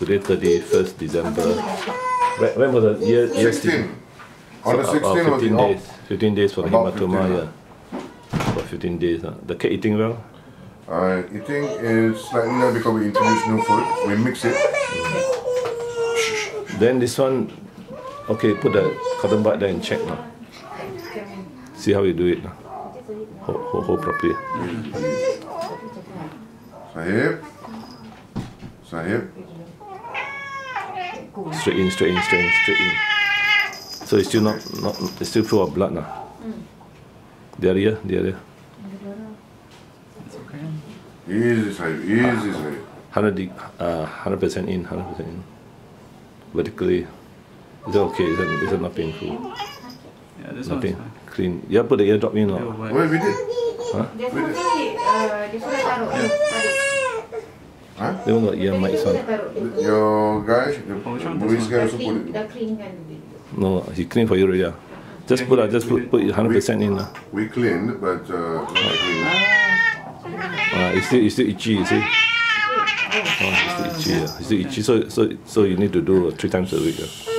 Today, 31st December. When, when was the year? year 16. On the So, 16th uh, 15 the days. 15 days for the hematoma, 15, yeah. About 15 days. Huh? The cat eating well? Uh, eating is slightly less because we introduce new food. We mix it. Then this one, okay, put the cotton bud there and check now. See how you do it now. Hold, hold, hold properly. Sahib. Sahib. Straight in, straight in, straight in, straight in. So it's still not, not it's still full of blood now. The other ear, the other. ear. It's okay. Easy, Sahib. Easy, Sahib. 100 uh, 100% in, 100% in. Vertically. Is it okay? Is it, is it not painful? Yeah, this one's Nothing. fine. Clean. Yeah, put the eardrop in. Little Or, wet. Where we did? Dia suruh tarik, uh, dia suruh taruh ni, tarik. Huh? they want got ear Dia mics suruh on. taruh. Your guys, the which one? Maurice This guy Dah also put clean, it. dah clean kan. No, he clean for you already. Yeah. Just put, uh, just put, put 100% in. Uh. We cleaned, but uh, not clean. Uh, it's still, it's still itchy, you see. Oh, it's still itchy. Yeah. It's still itchy. So, so, so you need to do uh, three times a week. Yeah.